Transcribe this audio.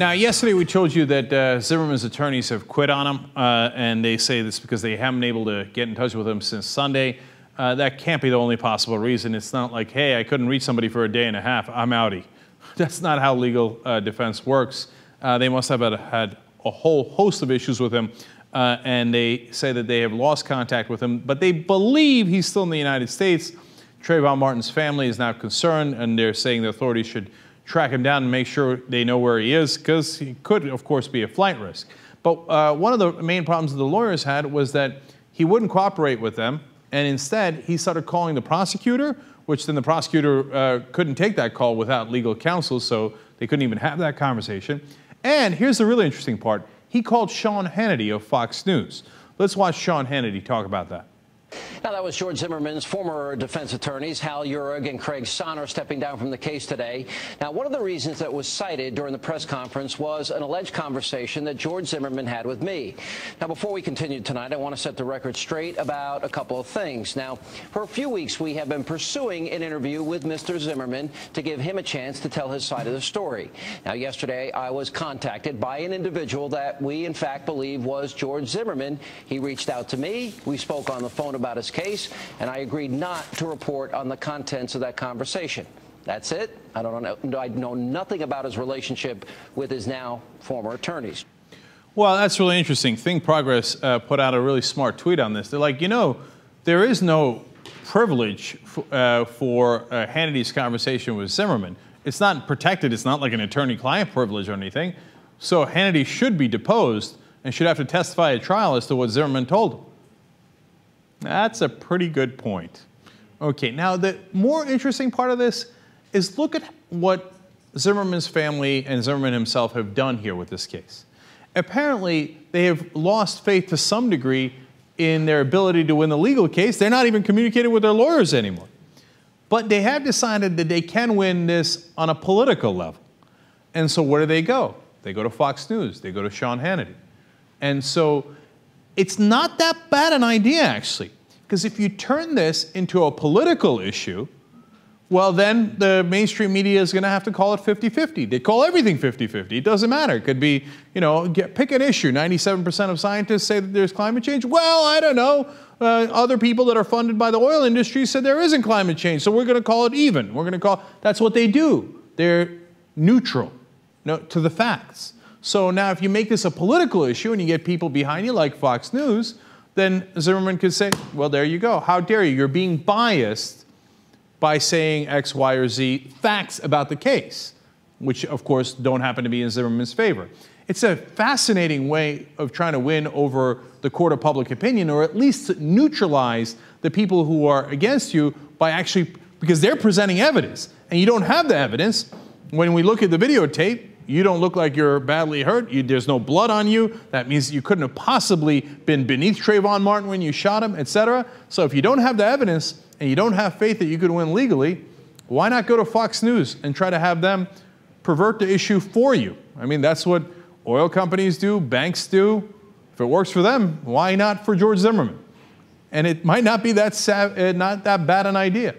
Now, yesterday we told you that uh, Zimmerman's attorneys have quit on him, uh, and they say this because they haven't been able to get in touch with him since Sunday. Uh, that can't be the only possible reason. It's not like, hey, I couldn't reach somebody for a day and a half. I'm outie. That's not how legal uh, defense works. Uh, they must have had a whole host of issues with him, uh, and they say that they have lost contact with him, but they believe he's still in the United States. Trayvon Martin's family is now concerned, and they're saying the authorities should track him down and make sure they know where he is, because he could, of course, be a flight risk. But uh, one of the main problems the lawyers had was that he wouldn't cooperate with them, and instead he started calling the prosecutor, which then the prosecutor uh, couldn't take that call without legal counsel, so they couldn't even have that conversation. And here's the really interesting part he called Sean Hannity of Fox News. Let's watch Sean Hannity talk about that. Now, that was George Zimmerman's former defense attorneys, Hal Uhrig and Craig Sonner, stepping down from the case today. Now, one of the reasons that was cited during the press conference was an alleged conversation that George Zimmerman had with me. Now, before we continue tonight, I want to set the record straight about a couple of things. Now, for a few weeks, we have been pursuing an interview with Mr. Zimmerman to give him a chance to tell his side of the story. Now, yesterday, I was contacted by an individual that we, in fact, believe was George Zimmerman. He reached out to me. We spoke on the phone about his case, and I agreed not to report on the contents of that conversation. That's it. I don't know. I know nothing about his relationship with his now former attorneys. Well, that's really interesting. Think Progress uh, put out a really smart tweet on this. They're like, you know, there is no privilege uh, for uh, Hannity's conversation with Zimmerman. It's not protected. It's not like an attorney-client privilege or anything. So Hannity should be deposed and should have to testify at trial as to what Zimmerman told him. That's a pretty good point. Okay, now the more interesting part of this is look at what Zimmerman's family and Zimmerman himself have done here with this case. Apparently, they have lost faith to some degree in their ability to win the legal case. They're not even communicating with their lawyers anymore. But they have decided that they can win this on a political level. And so where do they go? They go to Fox News, they go to Sean Hannity. And so it's not that bad an idea, actually, because if you turn this into a political issue, well, then the mainstream media is going to have to call it 50 50. They call everything 50 50. It doesn't matter. It could be, you know, get, pick an issue. 97% of scientists say that there's climate change. Well, I don't know. Uh, other people that are funded by the oil industry said there isn't climate change, so we're going to call it even. We're going to call that's what they do. They're neutral to the facts. So now if you make this a political issue and you get people behind you like Fox News, then Zimmerman could say, well, there you go. How dare you? You're being biased by saying X, Y, or Z facts about the case, which of course don't happen to be in Zimmerman's favor. It's a fascinating way of trying to win over the court of public opinion, or at least neutralize the people who are against you by actually, because they're presenting evidence, and you don't have the evidence. When we look at the videotape, you don't look like you're badly hurt. You, there's no blood on you. That means you couldn't have possibly been beneath Trayvon Martin when you shot him, etc. So if you don't have the evidence and you don't have faith that you could win legally, why not go to Fox News and try to have them pervert the issue for you? I mean, that's what oil companies do, banks do. If it works for them, why not for George Zimmerman? And it might not be that, uh, not that bad an idea.